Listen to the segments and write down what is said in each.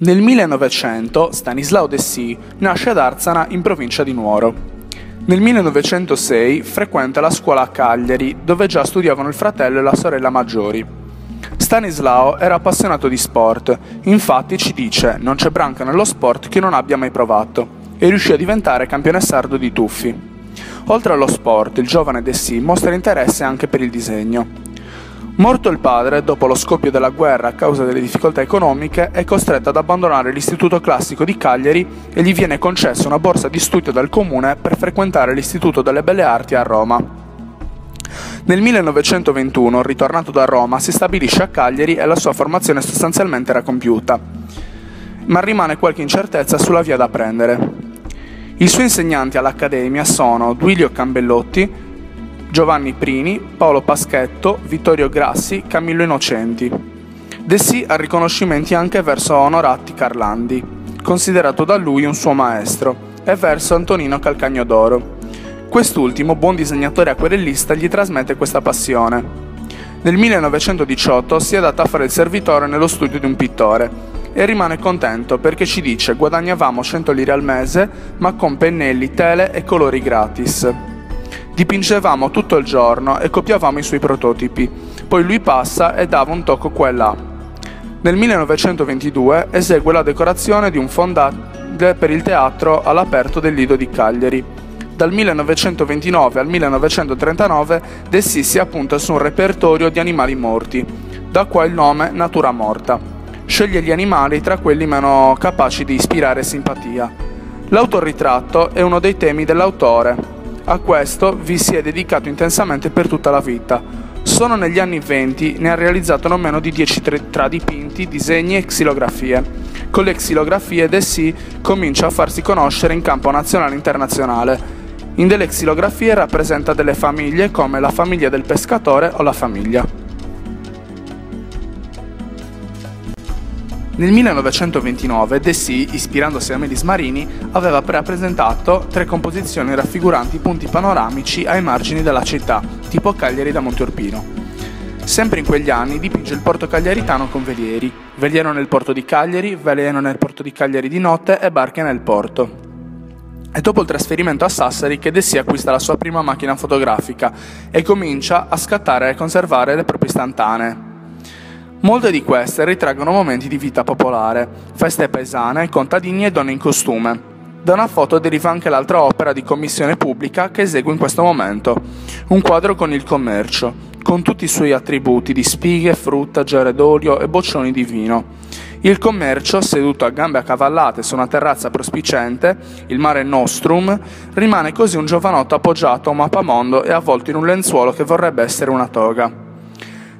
Nel 1900 Stanislao Dessì nasce ad Arzana in provincia di Nuoro. Nel 1906 frequenta la scuola a Cagliari, dove già studiavano il fratello e la sorella maggiori. Stanislao era appassionato di sport, infatti ci dice non c'è branca nello sport che non abbia mai provato, e riuscì a diventare campione sardo di tuffi. Oltre allo sport, il giovane Dessì mostra interesse anche per il disegno. Morto il padre, dopo lo scoppio della guerra a causa delle difficoltà economiche, è costretto ad abbandonare l'istituto classico di Cagliari e gli viene concessa una borsa di studio dal comune per frequentare l'Istituto delle Belle Arti a Roma. Nel 1921, ritornato da Roma, si stabilisce a Cagliari e la sua formazione sostanzialmente era compiuta, ma rimane qualche incertezza sulla via da prendere. I suoi insegnanti all'Accademia sono Duilio Cambellotti, Giovanni Prini, Paolo Paschetto, Vittorio Grassi, Camillo Innocenti. De sì ha riconoscimenti anche verso Onoratti Carlandi, considerato da lui un suo maestro, e verso Antonino Calcagnodoro. Quest'ultimo, buon disegnatore acquerellista, gli trasmette questa passione. Nel 1918 si adatta a fare il servitore nello studio di un pittore e rimane contento perché ci dice guadagnavamo 100 lire al mese ma con pennelli, tele e colori gratis. Dipingevamo tutto il giorno e copiavamo i suoi prototipi, poi lui passa e dava un tocco qua e là. Nel 1922 esegue la decorazione di un fondale per il teatro all'aperto del Lido di Cagliari. Dal 1929 al 1939 De si appunta su un repertorio di animali morti, da qua il nome Natura Morta. Sceglie gli animali tra quelli meno capaci di ispirare simpatia. L'autoritratto è uno dei temi dell'autore, a questo vi si è dedicato intensamente per tutta la vita. Solo negli anni 20 ne ha realizzato non meno di 10 tra dipinti, disegni e xilografie. Con le xilografie De Si comincia a farsi conoscere in campo nazionale e internazionale. In delle xilografie rappresenta delle famiglie come la famiglia del pescatore o la famiglia. Nel 1929 Dessì, ispirandosi a Melis Marini, aveva presentato tre composizioni raffiguranti punti panoramici ai margini della città, tipo Cagliari da Monteorpino. Sempre in quegli anni dipinge il porto cagliaritano con velieri, veliero nel porto di Cagliari, veleno nel porto di Cagliari di notte e barche nel porto. È dopo il trasferimento a Sassari che Dessì acquista la sua prima macchina fotografica e comincia a scattare e conservare le proprie istantanee, Molte di queste ritraggono momenti di vita popolare, feste paesane, contadini e donne in costume. Da una foto deriva anche l'altra opera di commissione pubblica che esegue in questo momento, un quadro con il commercio, con tutti i suoi attributi di spighe, frutta, giare d'olio e boccioni di vino. Il commercio, seduto a gambe accavallate su una terrazza prospicente, il mare Nostrum, rimane così un giovanotto appoggiato a un mappamondo e avvolto in un lenzuolo che vorrebbe essere una toga.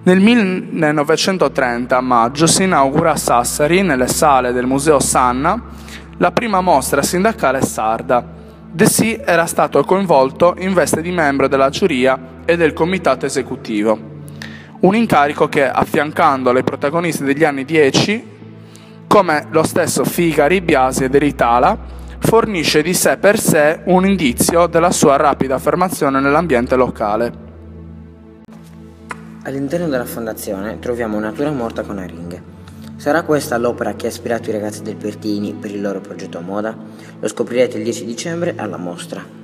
Nel 1930, a maggio, si inaugura a Sassari, nelle sale del Museo Sanna, la prima mostra sindacale sarda. De Sì era stato coinvolto in veste di membro della giuria e del comitato esecutivo. Un incarico che, affiancando le protagoniste degli anni 10, come lo stesso Figari, Biasi ed Eritala, fornisce di sé per sé un indizio della sua rapida affermazione nell'ambiente locale. All'interno della fondazione troviamo Natura morta con aringhe. Sarà questa l'opera che ha ispirato i ragazzi del Pertini per il loro progetto a moda? Lo scoprirete il 10 dicembre alla mostra.